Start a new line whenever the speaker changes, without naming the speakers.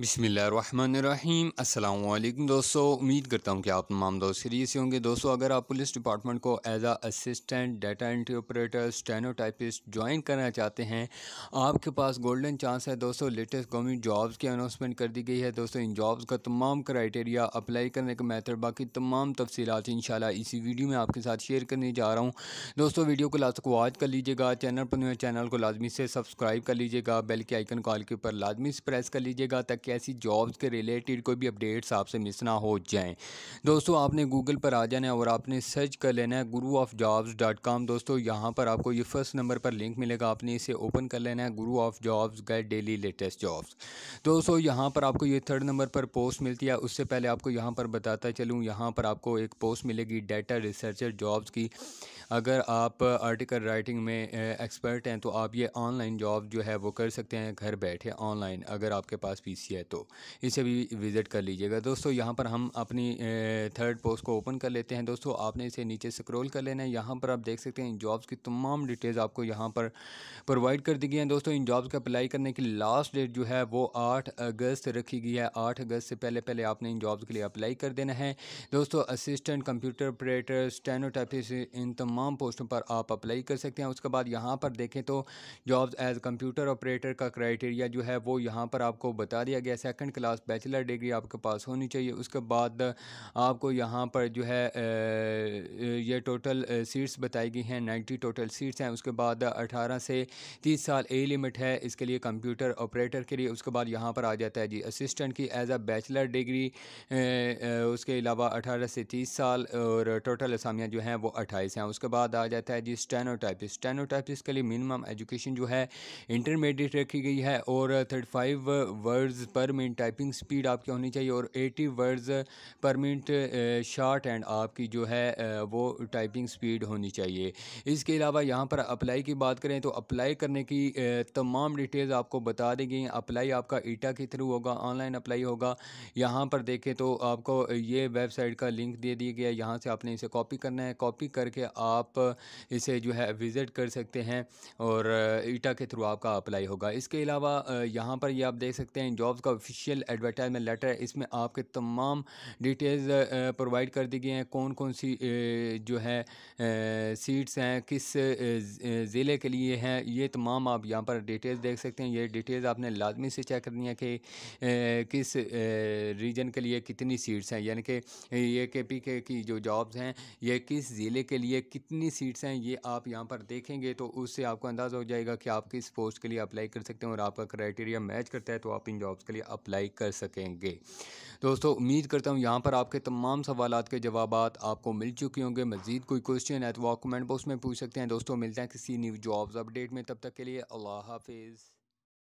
बिसमीम अल्लाम दोस्तों, उम्मीद करता हूँ कि आप तमाम दोस्त सीरीज़ से होंगे। दोस्तों, अगर आप पुलिस डिपार्टमेंट को as a assistant data entry operator stenotypist join करना चाहते हैं, आपके पास गोल्डन चांस है। दोस्तों लेटेस्ट गवर्नमेंट जॉब्स की अनाउंसमेंट कर दी गई है। दोस्तों, इन जॉब्स का तमाम क्राइटेरिया अप्लाई करने का मैथड बाकी तमाम तफसीत इन इसी वीडियो में आपके साथ शेयर करने जा रहा हूँ। दोस्तों वीडियो को लास्ट वॉच कर लीजिएगा। चैनल पर चैनल को लाजमी से सब्सक्राइब कर लीजिएगा। बेल के आइकन कॉल के ऊपर लाजमी से प्रेस कर लीजिएगा, ताकि कि ऐसी जॉब्स के रिलेटेड कोई भी अपडेट्स आपसे मिस ना हो जाएँ। दोस्तों, आपने गूगल पर आ जाना है और आपने सर्च कर लेना है Guru of jobs dot com दोस्तों, यहाँ पर आपको ये फ़र्स्ट नंबर पर लिंक मिलेगा। आपने इसे ओपन कर लेना है Guru of jobs get daily latest jobs दोस्तों, यहाँ पर आपको ये थर्ड नंबर पर पोस्ट मिलती है। उससे पहले आपको यहाँ पर बताता चलूँ। यहाँ पर आपको एक पोस्ट मिलेगी डाटा रिसर्चर जॉब्स की। अगर आप आर्टिकल राइटिंग में एक्सपर्ट हैं तो आप ये ऑनलाइन जॉब जो है वो कर सकते हैं, घर बैठे ऑनलाइन अगर आपके पास पीसी है तो इसे भी विज़िट कर लीजिएगा। दोस्तों, यहाँ पर हम अपनी थर्ड पोस्ट को ओपन कर लेते हैं। दोस्तों, आपने इसे नीचे स्क्रॉल कर लेना है। यहाँ पर आप देख सकते हैं इन जॉब्स की तमाम डिटेल्स आपको यहाँ पर प्रोवाइड कर दी गई हैं। दोस्तों, इन जॉब्स का अप्लाई करने की लास्ट डेट जो है, वो आठ अगस्त रखी गई है। आठ अगस्त से पहले पहले आपने इन जॉब्स के लिए अप्लाई कर देना है। दोस्तों असिस्टेंट कंप्यूटर ऑपरेटर स्टेनोटाइपिस इन तमाम पोस्टों पर आप अप्लाई कर सकते हैं। उसके बाद यहाँ पर देखें तो जॉब्स एज कंप्यूटर ऑपरेटर का क्राइटेरिया जो है, वो यहाँ पर आपको बता दिया गया सेकंड क्लास बैचलर डिग्री आपके पास होनी चाहिए। उसके बाद आपको यहाँ पर जो है ये टोटल सीट्स बताई गई हैं नाइन्टी टोटल सीट्स हैं। उसके बाद अठारह से तीस साल ए लिमिट है इसके लिए कंप्यूटर ऑपरेटर के लिए। उसके बाद यहाँ पर आ जाता है जी असिस्टेंट की एज अ बैचलर डिग्री उसके अलावा अठारह से तीस साल और टोटल असामियाँ जो हैं वो अट्ठाईस हैं। उसके बाद आ जाता है जी स्टेनोटाइपिस स्टेनोटाइपिस के लिए मिनिमम एजुकेशन जो है इंटरमीडिएट रखी गई है और thirty five words per minute typing speed आपकी होनी चाहिए और eighty words per minute shorthand आपकी जो है वो टाइपिंग स्पीड होनी चाहिए। इसके अलावा यहाँ पर अप्लाई की बात करें तो अप्लाई करने की तमाम डिटेल्स आपको बता दी गई अप्लाई आपका ईटा के थ्रू होगा ऑनलाइन अप्लाई होगा। यहाँ पर देखें तो आपको ये वेबसाइट का लिंक दे दिया गया यहाँ से आपने इसे कॉपी करना है। कॉपी करके आप इसे जो है विज़िट कर सकते हैं और ईटा के थ्रू आपका अप्लाई होगा। इसके अलावा यहाँ पर ये आप देख सकते हैं जॉब्स का ऑफिशियल एडवर्टाइजमेंट लेटर है। इसमें आपके तमाम डिटेल्स प्रोवाइड कर दी गई हैं। कौन कौन सी जो है सीट्स हैं, किस ज़िले के लिए हैं, ये तमाम आप यहाँ पर डिटेल्स देख सकते हैं। ये डिटेल्स आपने लाजमी से चेक करनी है कि किस रीजन के लिए कितनी सीट्स हैं। यानी कि ये के पी के की जो जॉब्स हैं, ये किस ज़िले के लिए कितनी सीट्स हैं, ये आप यहाँ पर देखेंगे तो उससे आपको अंदाज़ा हो जाएगा कि आप किस पोस्ट के लिए अप्लाई कर सकते हैं और आपका क्राइटेरिया मैच करता है तो आप इन जॉब्स के लिए अप्लाई कर सकेंगे। दोस्तों, उम्मीद करता हूँ यहाँ पर आपके तमाम सवाल के जवाब आपको मिल चुके होंगे। मज़ीद कोई क्वेश्चन है तो आप कमेंट बॉक्स में पूछ सकते हैं। दोस्तों, मिलते हैं किसी न्यू जॉब्स अपडेट में। तब तक के लिए अल्लाह हाफिज़।